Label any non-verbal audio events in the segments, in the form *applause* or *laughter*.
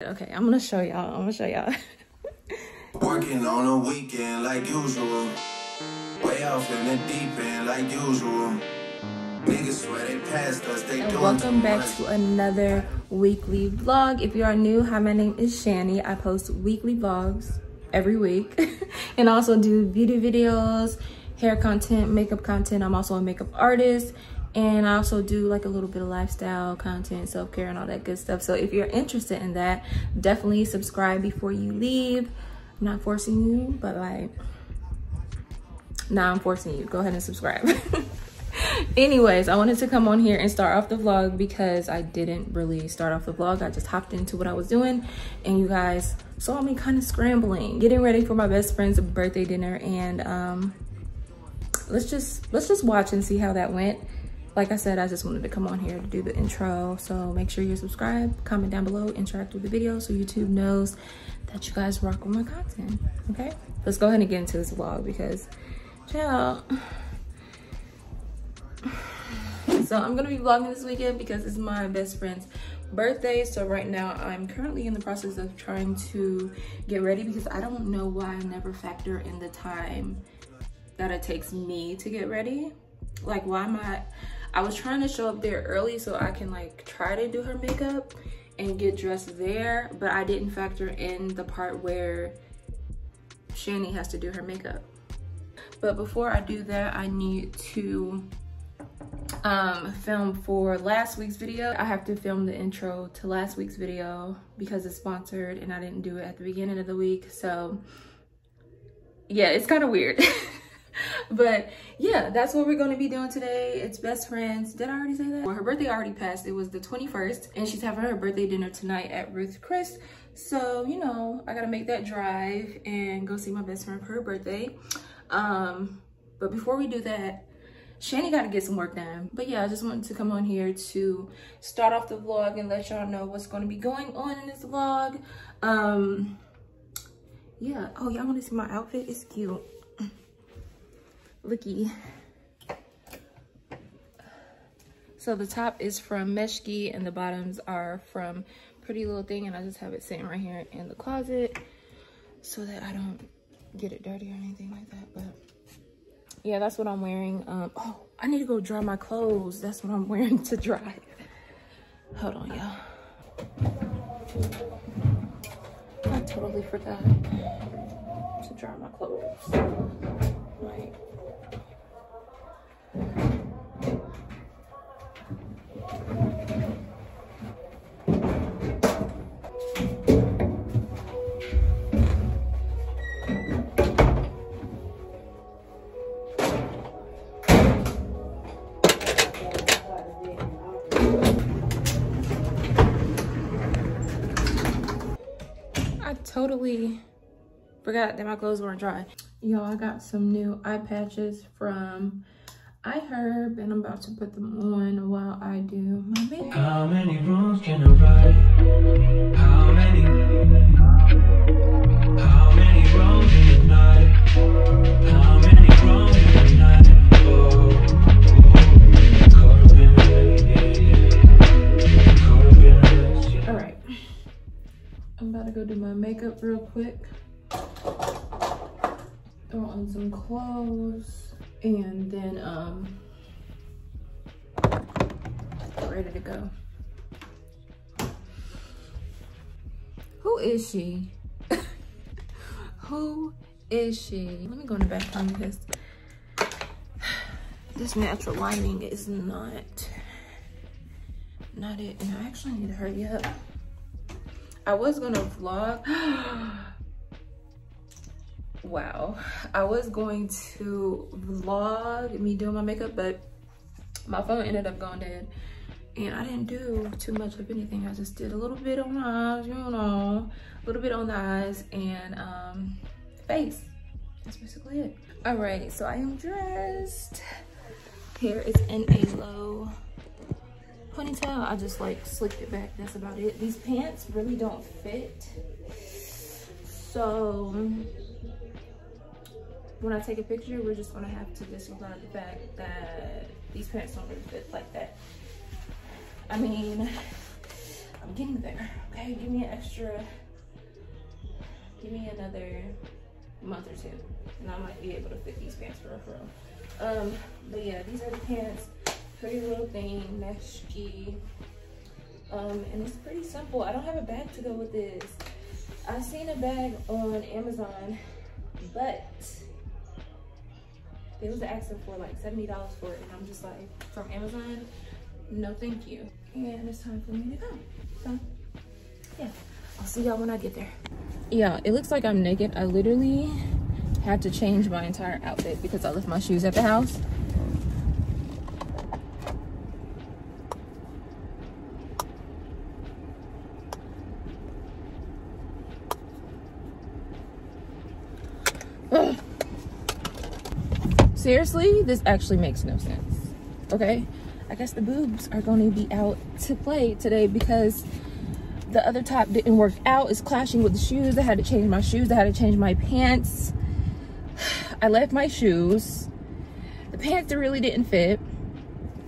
Okay, I'm gonna show y'all. I'm gonna show y'all. *laughs* Working on a weekend like usual. Way off in the deep end like usual. Niggas swear they passed us, they and welcome back much. to another weekly vlog. If you are new, hi, my name is Shanny. I post weekly vlogs every week *laughs* and also do beauty videos, hair content, makeup content. I'm also a makeup artist and I also do like a little bit of lifestyle content, self-care and all that good stuff. So if you're interested in that, definitely subscribe before you leave. I'm not forcing you, but like, now I'm forcing you. Go ahead and subscribe. *laughs* Anyways, I wanted to come on here and start off the vlog because I didn't really start off the vlog. I just hopped into what I was doing and you guys saw me kind of scrambling, getting ready for my best friend's birthday dinner and um let's just let's just watch and see how that went. Like I said, I just wanted to come on here to do the intro. So make sure you subscribe, comment down below, interact with the video so YouTube knows that you guys rock with my content, okay? Let's go ahead and get into this vlog because, child, so I'm gonna be vlogging this weekend because it's my best friend's birthday. So right now I'm currently in the process of trying to get ready because I don't know why I never factor in the time that it takes me to get ready. Like why am I, I was trying to show up there early so I can like try to do her makeup and get dressed there, but I didn't factor in the part where Shanny has to do her makeup. But before I do that, I need to um, film for last week's video. I have to film the intro to last week's video because it's sponsored and I didn't do it at the beginning of the week. So yeah, it's kind of weird. *laughs* *laughs* but yeah, that's what we're going to be doing today. It's best friends. Did I already say that? Well, her birthday already passed. It was the 21st and she's having her birthday dinner tonight at Ruth Chris. So, you know, I got to make that drive and go see my best friend for her birthday. Um, but before we do that, Shanny got to get some work done. But yeah, I just wanted to come on here to start off the vlog and let y'all know what's going to be going on in this vlog. Um, yeah. Oh, y'all want to see my outfit? It's cute. Looky. So the top is from Meshki and the bottoms are from Pretty Little Thing. And I just have it sitting right here in the closet so that I don't get it dirty or anything like that. But yeah, that's what I'm wearing. Um, oh, I need to go dry my clothes. That's what I'm *laughs* wearing to dry. Hold on, y'all. I totally forgot to dry my clothes. Like, forgot that my clothes weren't dry. Y'all, I got some new eye patches from iHerb and I'm about to put them on while I do my makeup. How many rooms can I ride? How many? How many rooms in the night? How many rooms in the night? Oh, oh, Corbin, yeah, yeah. Corbin, yeah. All right, I'm about to go do my makeup real quick. On some clothes and then um, ready to go. Who is she? *laughs* Who is she? Let me go in the bathroom because this natural lighting is not, not it. And I actually need to hurry up. I was gonna vlog. *gasps* wow. I was going to vlog me doing my makeup, but my phone ended up going dead. And I didn't do too much of anything. I just did a little bit on eyes, you know, a little bit on the eyes and um, face. That's basically it. All right, so I am dressed. Hair is in a low ponytail. I just like slicked it back. That's about it. These pants really don't fit. So when I take a picture, we're just gonna have to disregard the fact that these pants don't really fit like that. I mean, I'm getting there. Okay, give me an extra. Give me another month or two, and I might be able to fit these pants for real. Um, but yeah, these are the pants. Pretty little thing, Meshki. Um, and it's pretty simple. I don't have a bag to go with this. I've seen a bag on Amazon, but they was asking for like $70 for it. And I'm just like, from Amazon, no thank you. And it's time for me to go. So, yeah. I'll see y'all when I get there. Yeah, it looks like I'm naked. I literally had to change my entire outfit because I left my shoes at the house. Seriously, this actually makes no sense. Okay? I guess the boobs are going to be out to play today because the other top didn't work out. It's clashing with the shoes. I had to change my shoes. I had to change my pants. *sighs* I left my shoes. The pants really didn't fit.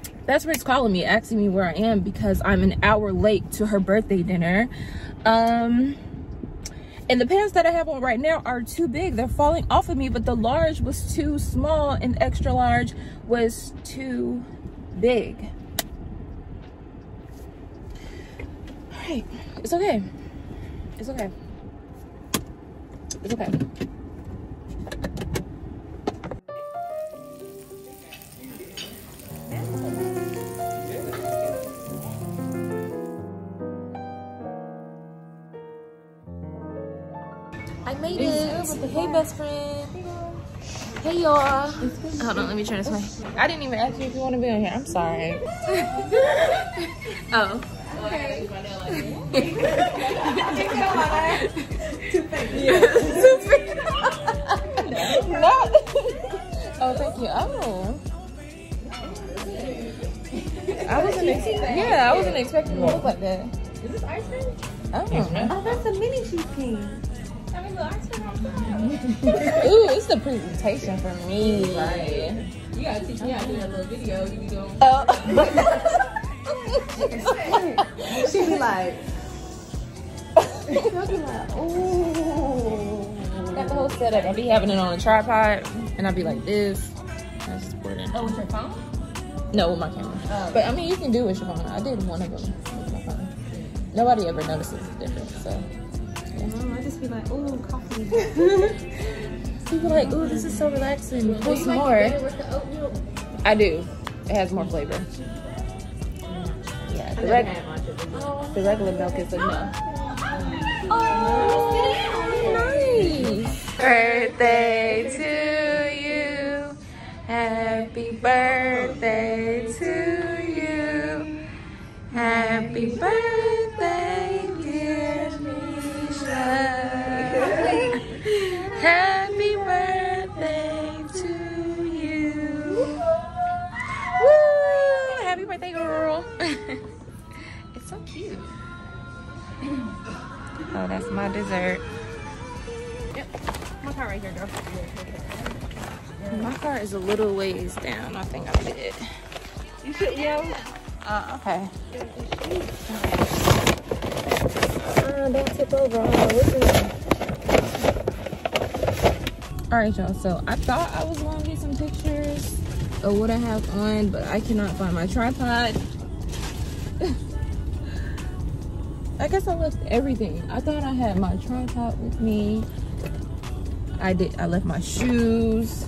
That's Best friend's calling me, asking me where I am because I'm an hour late to her birthday dinner. Um, and the pants that I have on right now are too big. They're falling off of me, but the large was too small and extra large was too big. All right, it's okay. It's okay. It's okay. Hey, best friend. Hey, y'all. Hold on, let me turn this way. I didn't even ask you if you want to be on here. I'm sorry. *laughs* oh. No. *laughs* Oh, thank you. Oh. I wasn't expecting. Yeah, I wasn't expecting it to look like that. Is this ice cream? Oh. Oh, that's a mini cheesecake. I mean, the ice cream on top. Ooh, it's the presentation for me. Right. You gotta teach me how to do that little video. You be doing. Oh. She be like, like, ooh. Got the whole setup. I'll be having it on a tripod, and I'll be like this. I just put it in. Oh, with your phone? No, with my camera. Oh. But I mean, you can do it with your phone. I did one of them with my phone. Nobody ever notices the difference. So Oh, I just be like, ooh, coffee. *laughs* people are like, ooh, this is so relaxing. You like more. it with the oat? I do. It has more flavor. Yeah, the, reg- never had much of it. the regular milk is no. Oh, nice. Birthday to you. Happy birthday to you. Happy birthday. Happy birthday to you. Woo! Happy birthday, girl. *laughs* it's so cute. *clears throat* Oh, that's my dessert. Yep. My car right here, girl. My car is a little ways down. I think I did. You should yell. Uh, okay. Uh, don't tip over. All right, y'all. So I thought I was going to get some pictures of what I have on, but I cannot find my tripod. *laughs* I guess I left everything. I thought I had my tripod with me. I did. I left my shoes.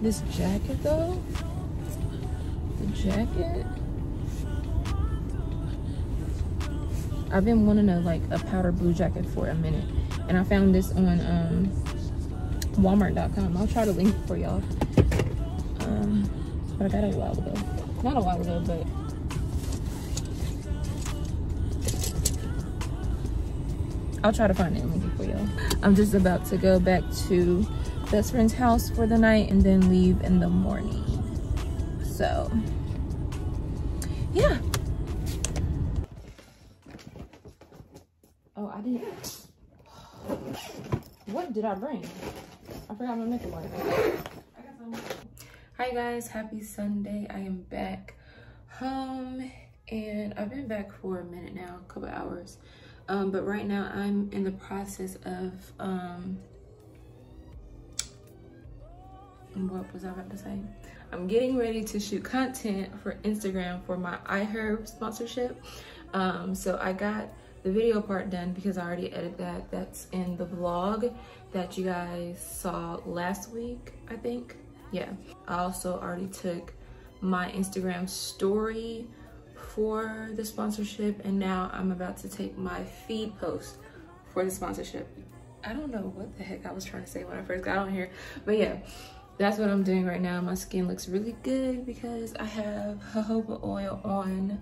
This jacket though. The jacket. I've been wanting a like a powder blue jacket for a minute, and I found this on um, Walmart.com. I'll try to link it for y'all. Um, but I got it a while ago. Not a while ago, but I'll try to find it and link it for y'all. I'm just about to go back to best friend's house for the night and then leave in the morning. So, yeah. I did. What did I bring? I forgot my makeup on. Hi guys, happy Sunday. I am back home and I've been back for a minute now, a couple hours. Um, but right now I'm in the process of, um, what was I about to say? I'm getting ready to shoot content for Instagram for my iHerb sponsorship. Um, so I got the video part done because I already edited that. That's in the vlog that you guys saw last week, I think. Yeah, I also already took my Instagram story for the sponsorship and now I'm about to take my feed post for the sponsorship. I don't know what the heck I was trying to say when I first got on here, but yeah, that's what I'm doing right now. My skin looks really good because I have jojoba oil on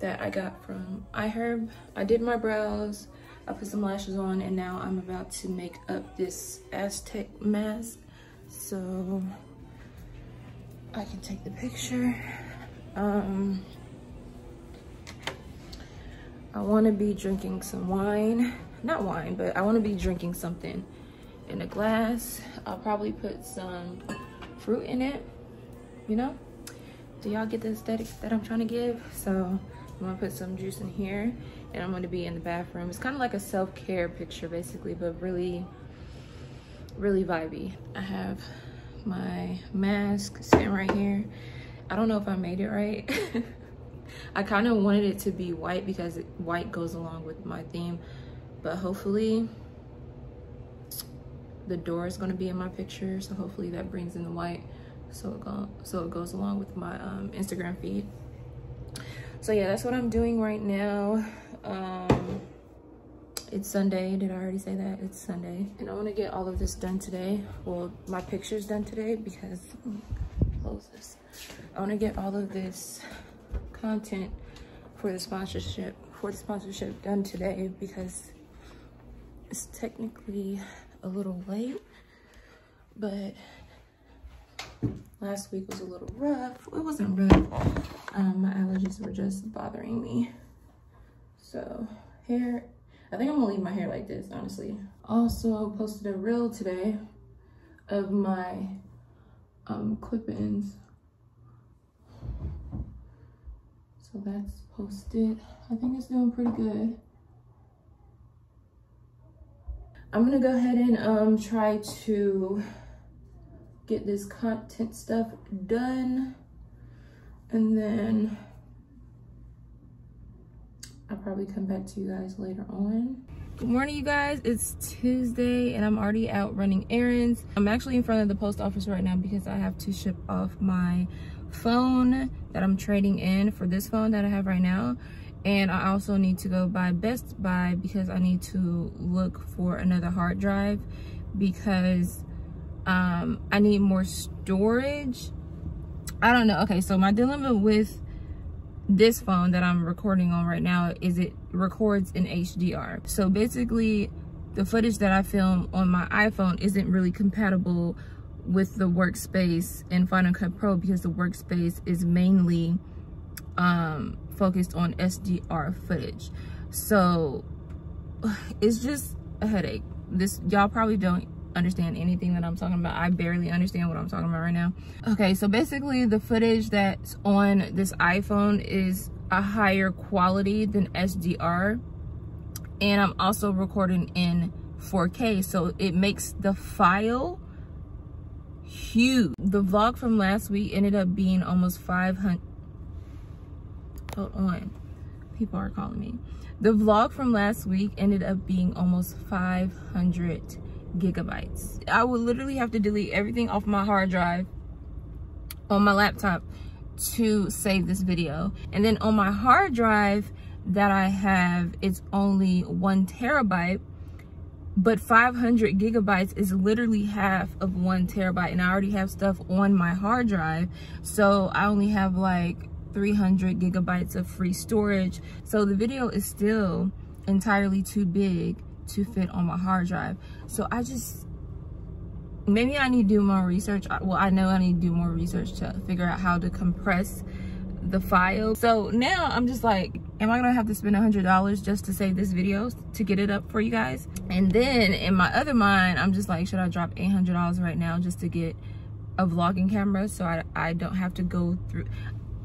that I got from iHerb. I did my brows, I put some lashes on, and now I'm about to make up this Aztec mask. So I can take the picture. Um, I want to be drinking some wine. Not wine, but I want to be drinking something in a glass. I'll probably put some fruit in it, you know? Do y'all get the aesthetic that I'm trying to give? So I'm gonna put some juice in here and I'm gonna be in the bathroom. It's kind of like a self-care picture basically, but really, really vibey. I have my mask sitting right here. I don't know if I made it right. *laughs* I kind of wanted it to be white because white goes along with my theme, but hopefully the door is to be in my picture, so hopefully that brings in the white so it, go, so it goes along with my um, Instagram feed. So yeah, that's what I'm doing right now. Um, it's Sunday, did I already say that? It's Sunday. And I want to get all of this done today. Well, my pictures done today because, close this. I want to get all of this content for the sponsorship for the sponsorship done today because it's technically a little late but last week was a little rough. It wasn't rough. Um, my allergies were just bothering me. So hair i think i'm gonna leave my hair like this honestly. Also posted a reel today of my um clip-ins. So that's posted. I think it's doing pretty good. I'm gonna go ahead and um, try to get this content stuff done. And then I'll probably come back to you guys later on. Good morning, you guys. It's Tuesday and I'm already out running errands. I'm actually in front of the post office right now because I have to ship off my phone that I'm trading in for this phone that I have right now. And I also need to go by Best Buy because I need to look for another hard drive because um, I need more storage. I don't know. Okay, so my dilemma with this phone that I'm recording on right now is it records in HDR. So basically, the footage that I film on my iPhone isn't really compatible with the workspace in Final Cut Pro because the workspace is mainly um, focused on SDR footage. So *sighs* it's just a headache. This y'all probably don't understand anything that I'm talking about. I barely understand what I'm talking about right now. Okay, so basically the footage that's on this iPhone is a higher quality than SDR. And I'm also recording in 4K, so it makes the file huge. The vlog from last week ended up being almost 500. Hold on. People are calling me. The vlog from last week ended up being almost 500 gigabytes. I would literally have to delete everything off my hard drive on my laptop to save this video. And then on my hard drive that I have, it's only one terabyte but 500 gigabytes is literally half of one terabyte and i already have stuff on my hard drive so i only have like 300 gigabytes of free storage so the video is still entirely too big to fit on my hard drive so i just maybe i need to do more research well i know i need to do more research to figure out how to compress the file so now i'm just like am I gonna have to spend a hundred dollars just to save this video to get it up for you guys? And then in my other mind, I'm just like, should I drop eight hundred dollars right now just to get a vlogging camera so I, I don't have to go through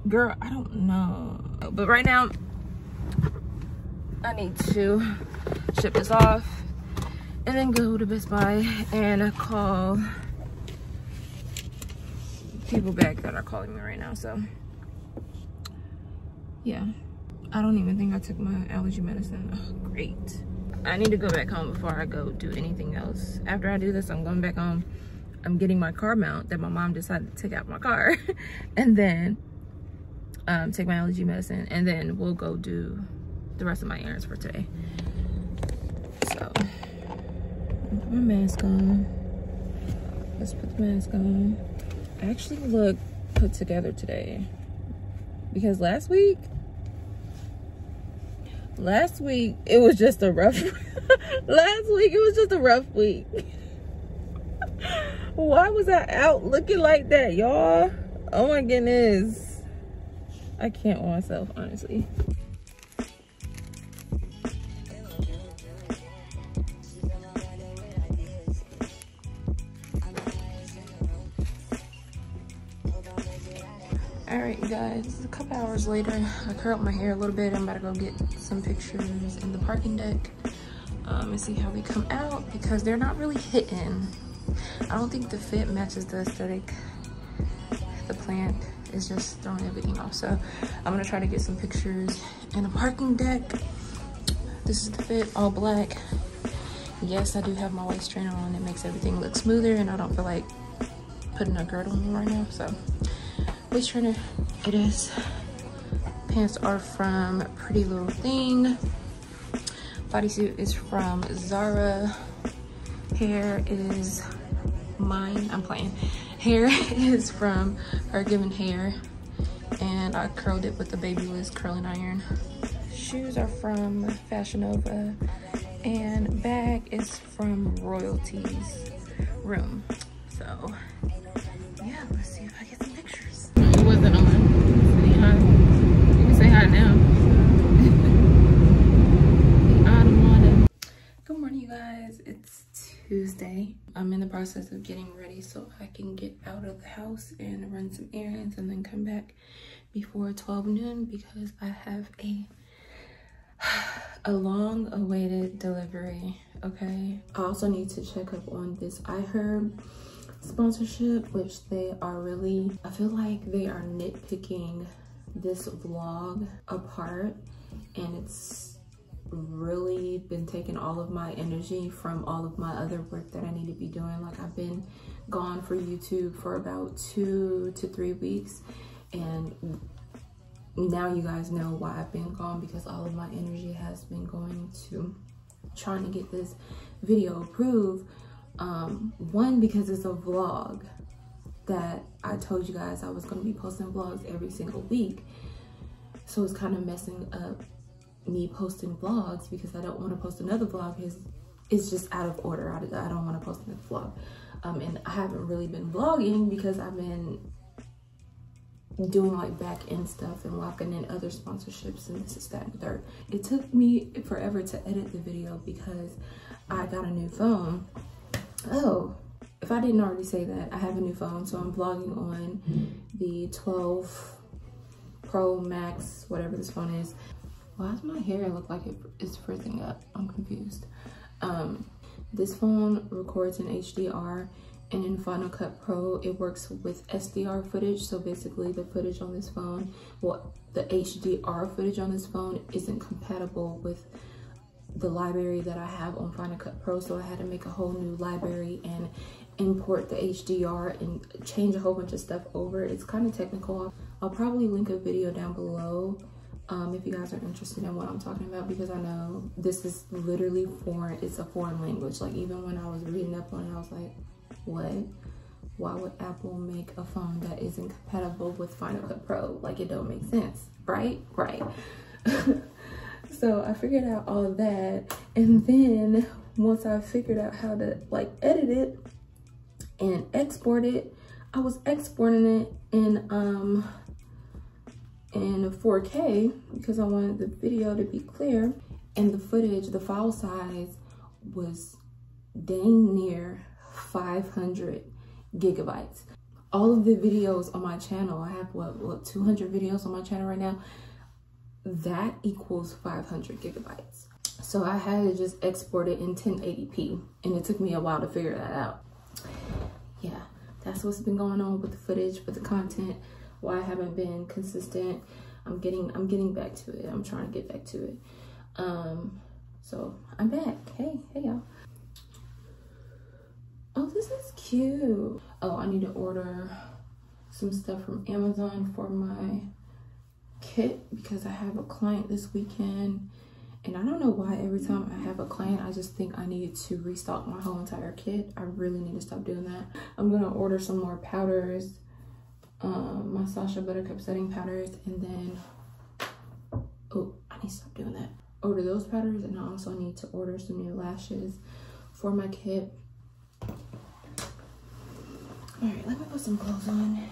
girl, I don't know. But right now, I need to ship this off and then go to Best Buy and call people back that are calling me right now. So yeah, I don't even think I took my allergy medicine. Oh, great. I need to go back home before I go do anything else. After I do this, I'm going back home. I'm getting my car mount that my mom decided to take out my car. *laughs* and then um, take my allergy medicine. And then we'll go do the rest of my errands for today. So, put my mask on. Let's put the mask on. I actually look put together today. Because last week, last week it was just a rough *laughs* last week it was just a rough week *laughs* why was i out looking like that y'all oh my goodness i can't with myself honestly guys. A couple hours later. I curled my hair a little bit. I'm about to go get some pictures in the parking deck um, and see how they come out because they're not really hitting. I don't think the fit matches the aesthetic. The plant is just throwing everything off. So i'm gonna try to get some pictures in the parking deck. This is the fit all black. Yes i do have my waist trainer on. It makes everything look smoother and i don't feel like putting a girdle on right now. So waist trainer it is. Pants are from pretty little thing. Bodysuit is from zara. Hair is mine. I'm playing. Hair *laughs* is from her given hair. And i curled it with the babyliss curling iron. Shoes are from fashion nova. And bag is from royalties room. So tuesday. I'm in the process of getting ready so i can get out of the house and run some errands and then come back before 12 noon because i have a *sighs* a long awaited delivery okay? I also need to check up on this iherb sponsorship which they are really i feel like they are nitpicking this vlog apart and it's really been taking all of my energy from all of my other work that i need to be doing like i've been gone for youtube for about two to three weeks and now you guys know why I've been gone because all of my energy has been going to trying to get this video approved. Um, one, because it's a vlog that I told you guys I was going to be posting vlogs every single week. So it's kind of messing up me posting vlogs because I don't want to post another vlog because it's just out of order. I, I don't want to post another vlog. Um, and I haven't really been vlogging because I've been doing like back end stuff and locking in other sponsorships and this is that and third. It took me forever to edit the video because I got a new phone. Oh, if I didn't already say that, I have a new phone. So I'm vlogging on the 12 Pro Max, whatever this phone is. Why does my hair look like it is frizzing up? I'm confused. Um, this phone records in HDR and in Final Cut Pro, it works with SDR footage. So basically the footage on this phone, well, the HDR footage on this phone isn't compatible with the library that I have on Final Cut Pro. So I had to make a whole new library and import the HDR and change a whole bunch of stuff over. It's kind of technical. I'll probably link a video down below um, if you guys are interested in what I'm talking about because I know this is literally foreign. It's a foreign language. Like even when I was reading up on it, I was like, what? Why would Apple make a phone that isn't compatible with Final Cut Pro? Like it don't make sense, right? Right. *laughs* so I figured out all that. And then once I figured out how to like edit it and export it, I was exporting it in um in 4K because I wanted the video to be clear and the footage, the file size was dang near 500 gigabytes. all of the videos on my channel, I have what, what 200 videos on my channel right now. That equals 500 gigabytes. So I had to just export it in 1080p and it took me a while to figure that out. Yeah, that's what's been going on with the footage, with the content, why I haven't been consistent. I'm getting I'm getting back to it. I'm trying to get back to it. Um so I'm back. Hey, hey y'all. Oh, this is cute. Oh, I need to order some stuff from Amazon for my kit because I have a client this weekend. And I don't know why every time I have a client, I just think I need to restock my whole entire kit. I really need to stop doing that. I'm gonna order some more powders, um, my Sacha Buttercup setting powders, and then, oh, I need to stop doing that. Order those powders, and I also need to order some new lashes for my kit. All right, let me put some clothes on.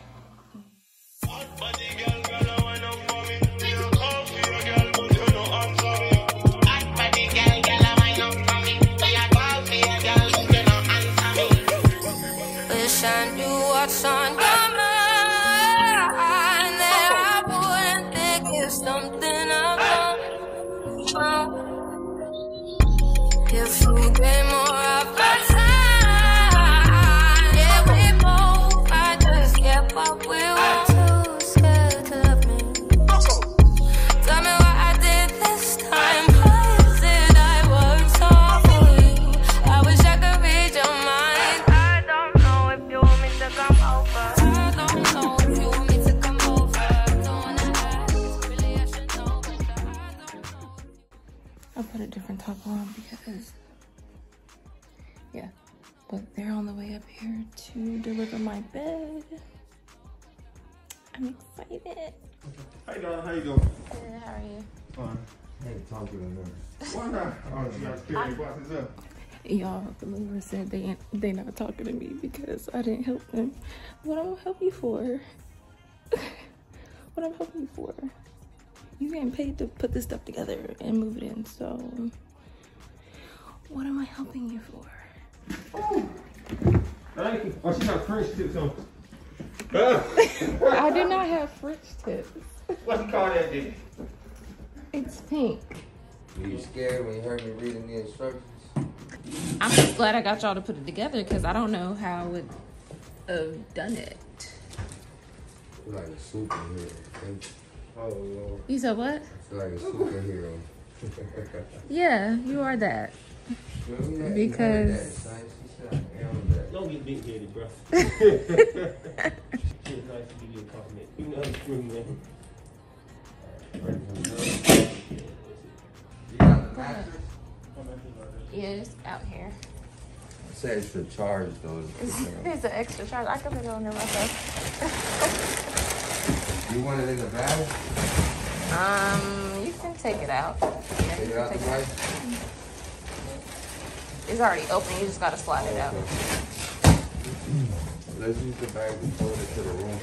To deliver my bed. I'm excited. How you? How you doing? Good, how are you? Fine. I ain't talking to them. Why not? Oh, you got to carry your boxes up. Y'all, the Lord said they ain't, they not talking to me because I didn't help them. What I'm gonna help you for? *laughs* what I'm helping you for? You getting paid to put this stuff together and move it in, so what am I helping you for? Thank you. Oh, she got French tips on. *laughs* I do not have French tips. what you call that, then? It's pink. Were you scared when you heard me reading the instructions? I'm just glad I got y'all to put it together because I don't know how I would have done it. You're like a superhero. Thank Oh, Lord. You said what? you. You're like a superhero. *laughs* Yeah, you are that. Well, we had- we Because- heard that, son. She said, I am that. Don't get big headed, bro. it's nice to give you a compliment. You know, it's true, man. You got the mattress? Yeah, it's out here. It says extra charge though. *laughs* It's an extra charge. I can put it on there myself. *laughs* you want it in the bag? Um, you can take it out. Yeah, Take you it can out the take it bag? It's already open. You just gotta slide it out. Let's use the bag to hold it to the room.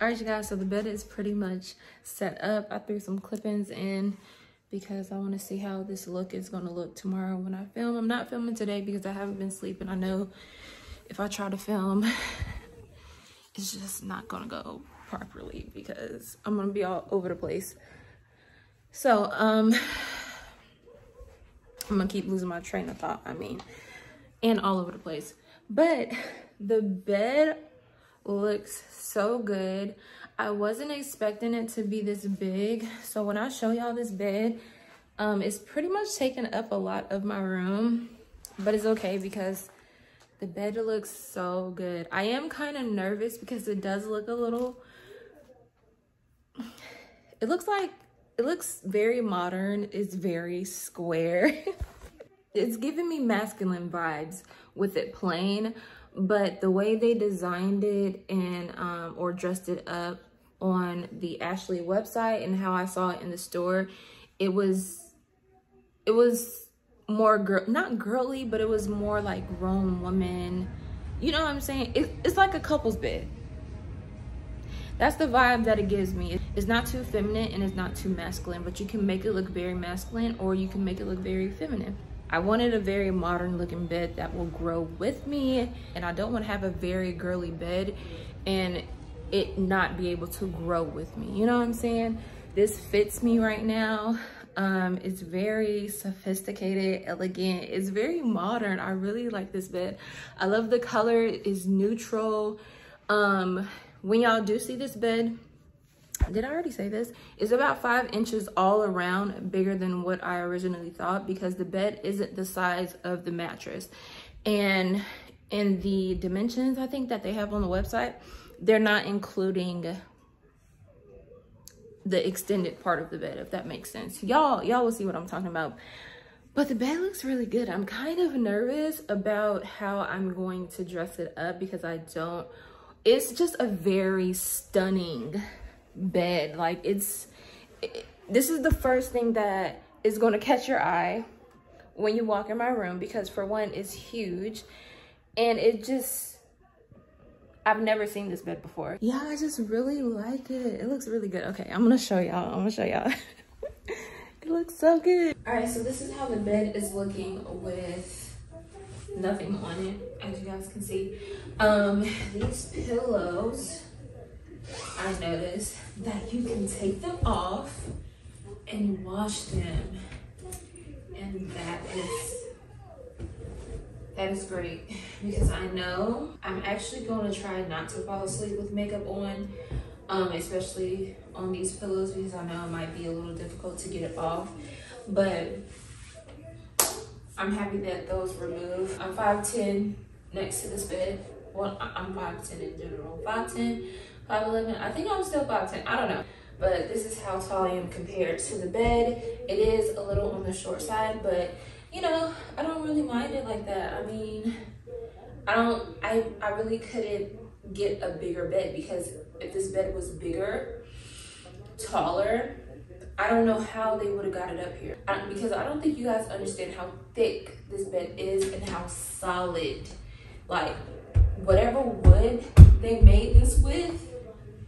All right, you guys. So the bed is pretty much set up. I threw some clip-ins in because I want to see how this look is gonna look tomorrow when I film. I'm not filming today because I haven't been sleeping. I know if I try to film, *laughs* it's just not gonna go properly because I'm gonna be all over the place. So, um, *sighs* I'm gonna keep losing my train of thought. I mean, and all over the place. But the bed looks so good. I wasn't expecting it to be this big. So when I show y'all this bed, um, it's pretty much taking up a lot of my room, but it's okay because the bed looks so good. I am kind of nervous because it does look a little, it looks like, it looks very modern. It's very square. *laughs* it's giving me masculine vibes with it plain, but the way they designed it and um, or dressed it up on the Ashley website and how I saw it in the store, it was it was more girl not girly, but it was more like grown woman. You know what I'm saying? It, it's like a couple's bed. That's the vibe that it gives me. It's not too feminine and it's not too masculine, but you can make it look very masculine or you can make it look very feminine. I wanted a very modern looking bed that will grow with me and I don't want to have a very girly bed and it not be able to grow with me. You know what I'm saying? This fits me right now. Um, it's very sophisticated, elegant. It's very modern. I really like this bed. I love the color. It's neutral. Um, when y'all do see this bed, did I already say this? It's about five inches all around bigger than what I originally thought because the bed isn't the size of the mattress. And in the dimensions I think that they have on the website, they're not including the extended part of the bed, if that makes sense. Y'all, y'all will see what I'm talking about. But the bed looks really good. I'm kind of nervous about how I'm going to dress it up because I don't, it's just a very stunning bed. Like it's, it, this is the first thing that is going to catch your eye when you walk in my room because for one, it's huge and it just, I've never seen this bed before. Yeah, I just really like it. It looks really good. Okay, I'm gonna show y'all. I'm gonna show y'all. *laughs* it looks so good. All right, so this is how the bed is looking with nothing on it, as you guys can see. Um, these pillows, I noticed that you can take them off and wash them. And that is that is great because I know I'm actually going to try not to fall asleep with makeup on, um, especially on these pillows because I know it might be a little difficult to get it off. But I'm happy that those remove. I'm 5'10 next to this bed. Well, I'm 5'10 in general. 5'10, 5'11. I think I'm still 5'10. I don't know. But this is how tall I am compared to the bed. It is a little on the short side, but you know, I don't really mind it like that. I mean, I don't, I, I really couldn't get a bigger bed because if this bed was bigger, taller, I don't know how they would have got it up here. I, because I don't think you guys understand how thick this bed is and how solid, like whatever wood they made this with,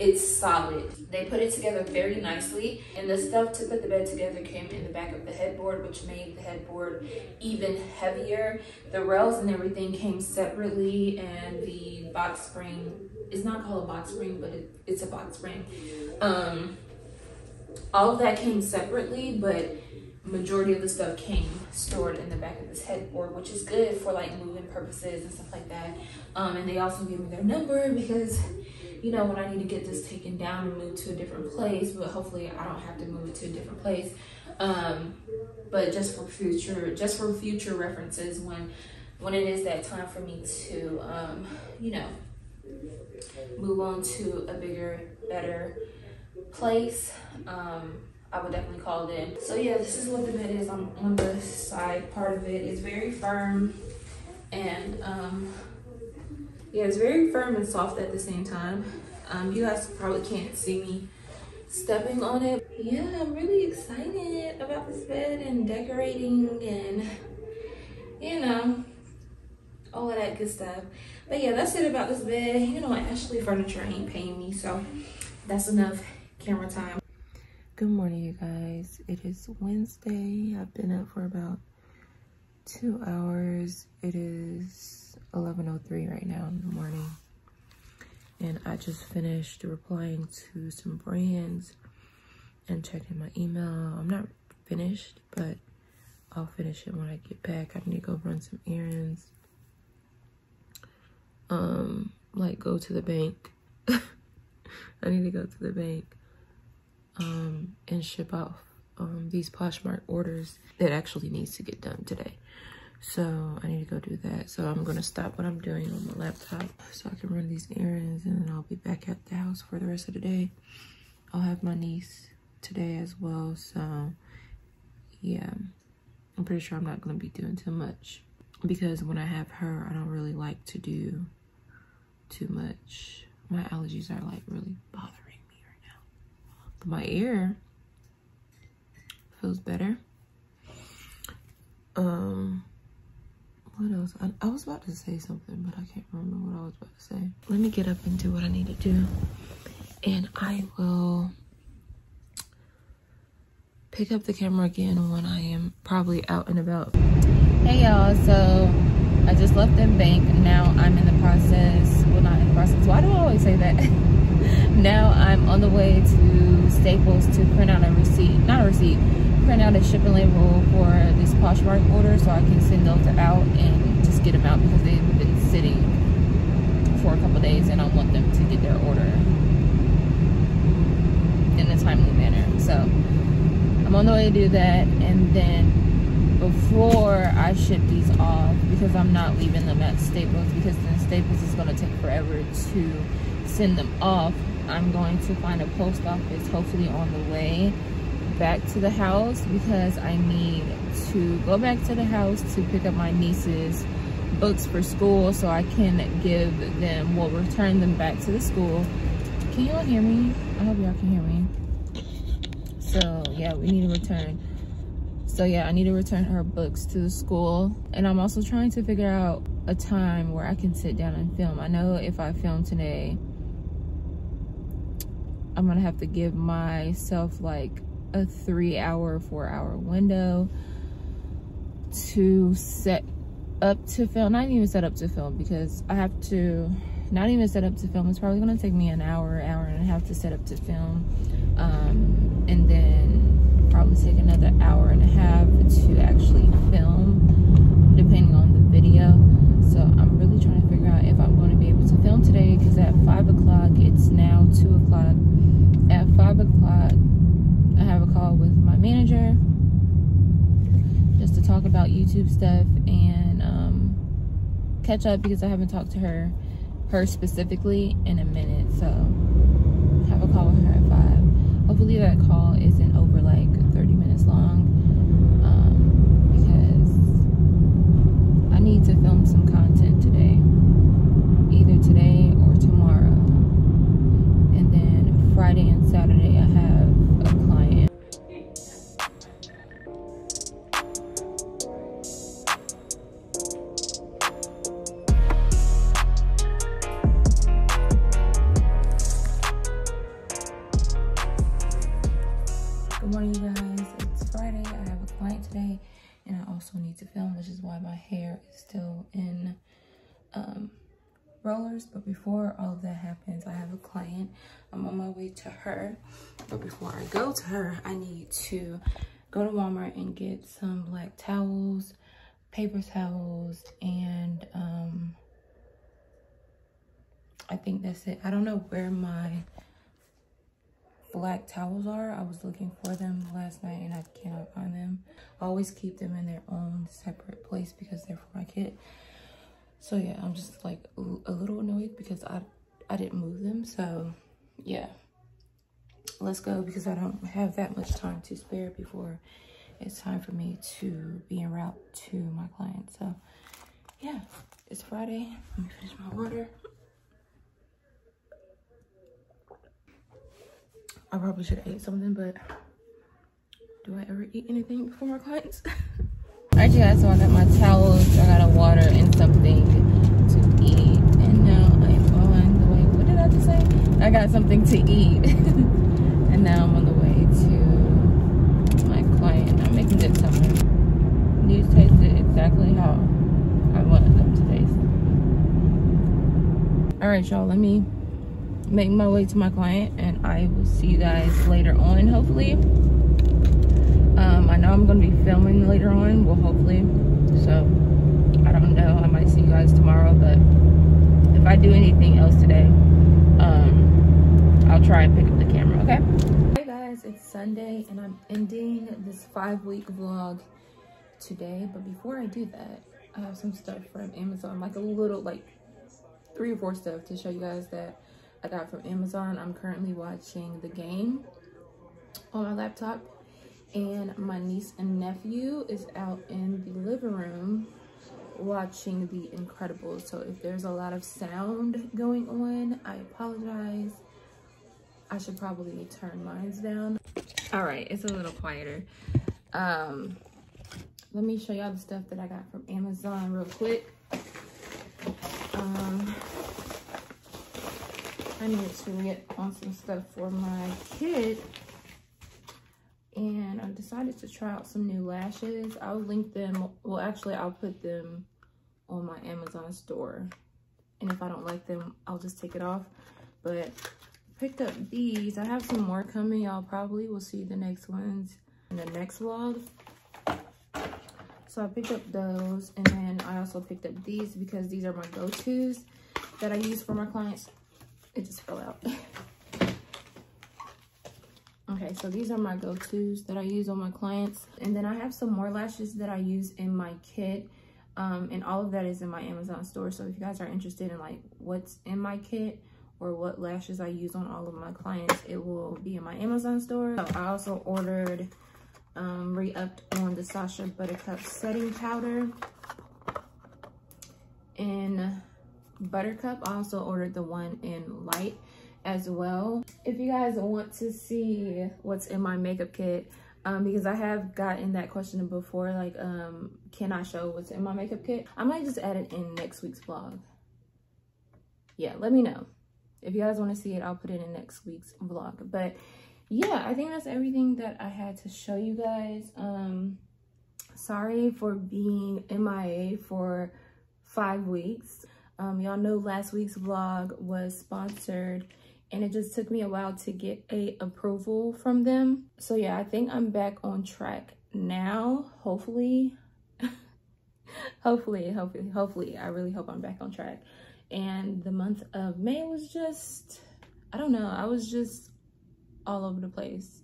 it's solid. They put it together very nicely and the stuff to put the bed together came in the back of the headboard which made the headboard even heavier. The rails and everything came separately and the box spring is not called a box spring but it, it's a box spring. Um, all of that came separately but majority of the stuff came stored in the back of this headboard which is good for like moving purposes and stuff like that. Um, and they also gave me their number because you know, when I need to get this taken down and moved to a different place, but hopefully I don't have to move it to a different place. Um, but just for future, just for future references when, when it is that time for me to, um, you know, move on to a bigger, better place, um, I would definitely call it in. So yeah, this is what the bed is on, on the side part of it. It's very firm and, um, yeah, it's very firm and soft at the same time. Um, you guys probably can't see me stepping on it. Yeah, I'm really excited about this bed and decorating and, you know, all of that good stuff. But yeah, that's it about this bed. You know, Ashley Furniture ain't paying me, so that's enough camera time. Good morning, you guys. It is Wednesday. I've been up for about two hours. It is 11.03 right now in the morning. And I just finished replying to some brands and checking my email. I'm not finished, but I'll finish it when I get back. I need to go run some errands. Um, like go to the bank. *laughs* I need to go to the bank um, and ship off um, these Poshmark orders that actually needs to get done today. So I need to go do that. So I'm gonna stop what I'm doing on my laptop so I can run these errands and then I'll be back at the house for the rest of the day. I'll have my niece today as well. So yeah, I'm pretty sure I'm not gonna be doing too much because when I have her, I don't really like to do too much. My allergies are like really bothering me right now. But my ear feels better. Um, what else? I, I, was about to say something, but I can't remember what I was about to say. Let me get up and do what I need to do. And I will pick up the camera again when I am probably out and about. Hey y'all, so I just left the bank. Now I'm in the process, well not in the process, why do I always say that? *laughs* now I'm on the way to Staples to print out a receipt, not a receipt, print out a shipping label for this Poshmark order so I can send those out and just get them out because they've been sitting for a couple days and I want them to get their order in a timely manner. So I'm on the way to do that and then before I ship these off because I'm not leaving them at Staples because then Staples is going to take forever to send them off. I'm going to find a post office hopefully on the way back to the house because I need to go back to the house to pick up my niece's books for school so I can give them, well return them back to the school. Can you all hear me? I hope y'all can hear me. So yeah, we need to return so yeah i need to return her books to the school and i'm also trying to figure out a time where i can sit down and film i know if i film today i'm gonna have to give myself like a three hour four hour window to set up to film not even set up to film because i have to not even set up to film it's probably to take me an hour hour and a half to set up to film um, and then probably take another hour and a half to actually film depending on the video so i'm really trying to figure out if i'm going to be able to film today because at five o'clock it's now two o'clock at five o'clock i have a call with my manager just to talk about youtube stuff and um, catch up because i haven't talked to her her specifically in a minute. So have a call with her at five. Hopefully that call isn't over like 30 minutes long um, because I need to film some content today. Either today or tomorrow. And then Friday and Saturday I have I'm on my way to her. But before I go to her, I need to go to Walmart and get some black towels, paper towels, and um, I think that's it. I don't know where my black towels are. I was looking for them last night and I cannot find them. I always keep them in their own separate place because they're for my kid. So yeah, I'm just like a little annoyed because I I didn't move them. So yeah, let's go because I don't have that much time to spare before it's time for me to be en route to my client. So yeah, it's Friday. Let me finish my water. I probably should have ate something, but do I ever eat anything before my clients? Alright, you guys, so I got my towels, I got a water and something to eat. And now I'm on the I say? I got something to eat. *laughs* and now I'm on the way to my client. I'm making good something. These tasted exactly how I wanted them to taste. Alright, y'all, let me make my way to my client and I will see you guys later on hopefully um, I know I'm gonna be filming later on well hopefully so I don't know I might see you guys tomorrow but if I do anything else today um, I'll try and pick up the camera okay hey guys it's Sunday and I'm ending this five week vlog today but before I do that I have some stuff from Amazon like a little like three or four stuff to show you guys that I got from Amazon. I'm currently watching the game on my laptop and my niece and nephew is out in the living room watching The Incredibles. So if there's a lot of sound going on, I apologize. I should probably turn mine down. All right, it's a little quieter. Um, let me show y'all the stuff that I got from Amazon real quick. Um, I need to get on some stuff for my kid. And I decided to try out some new lashes. I'll link them, well actually I'll put them on my Amazon store. And if I don't like them, I'll just take it off. But picked up these. I have some more coming. Y'all probably will see the next ones in the next vlog. So I picked up those and then I also picked up these because these are my go-tos that I use for my clients. It just fell out. *laughs* okay, so these are my go-tos that I use on my clients. And then I have some more lashes that I use in my kit. Um, and all of that is in my Amazon store. So if you guys are interested in like what's in my kit or what lashes I use on all of my clients, it will be in my Amazon store. So I also ordered, um, re-upped on the Sacha Buttercup setting powder. In Buttercup, I also ordered the one in light as well. If you guys want to see what's in my makeup kit, um, because I have gotten that question before, like, um, can I show what's in my makeup kit? I might just add it in next week's vlog. Yeah, let me know. If you guys want to see it, I'll put it in next week's vlog. But yeah, I think that's everything that I had to show you guys. Um, sorry for being MIA for five weeks. Um, y'all know last week's vlog was sponsored and it just took me a while to get a approval from them. So yeah, I think I'm back on track now, hopefully. *laughs* hopefully, hopefully, hopefully. I really hope I'm back on track. And the month of May was just, I don't know, I was just all over the place.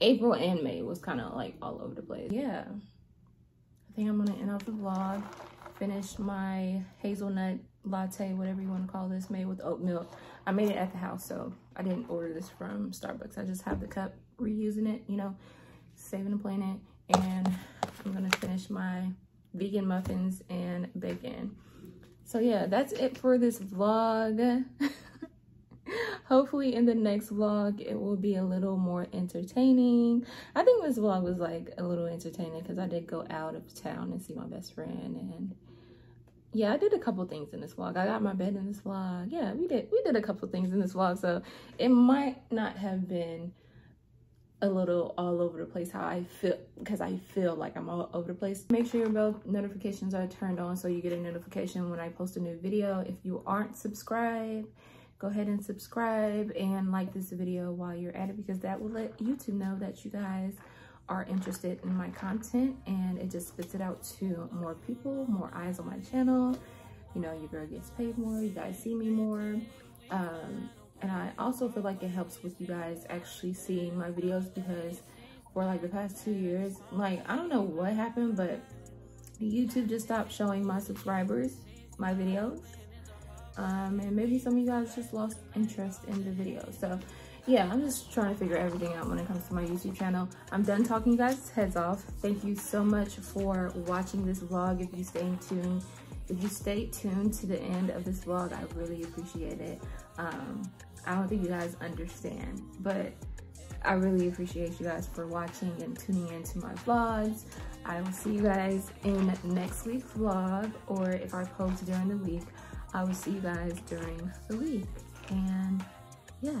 April and May was kind of like all over the place. Yeah, I think I'm gonna end off the vlog, finish my hazelnut latte, whatever you want to call this, made with oat milk. I made it at the house, so I didn't order this from Starbucks. I just have the cup, reusing it, you know, saving the planet. And I'm gonna finish my vegan muffins and bacon. So yeah, that's it for this vlog. *laughs* Hopefully in the next vlog, it will be a little more entertaining. I think this vlog was like a little entertaining because I did go out of town and see my best friend and yeah, I did a couple things in this vlog. I got my bed in this vlog. Yeah, we did we did a couple things in this vlog. So it might not have been a little all over the place how I feel because I feel like I'm all over the place. Make sure your bell notifications are turned on so you get a notification when I post a new video. If you aren't subscribed, go ahead and subscribe and like this video while you're at it because that will let YouTube know that you guys are interested in my content and it just spits it out to more people, more eyes on my channel. You know, your girl gets paid more, you guys see me more. Um, and I also feel like it helps with you guys actually seeing my videos because for like the past two years, like, I don't know what happened, but YouTube just stopped showing my subscribers my videos. Um, and maybe some of you guys just lost interest in the videos. So yeah, I'm just trying to figure everything out when it comes to my YouTube channel. I'm done talking you guys' heads off. Thank you so much for watching this vlog. If you stay tuned, if you stay tuned to the end of this vlog, I really appreciate it. Um, I don't think you guys understand, but I really appreciate you guys for watching and tuning into my vlogs. I will see you guys in next week's vlog, or if I post during the week, I will see you guys during the week. And yeah.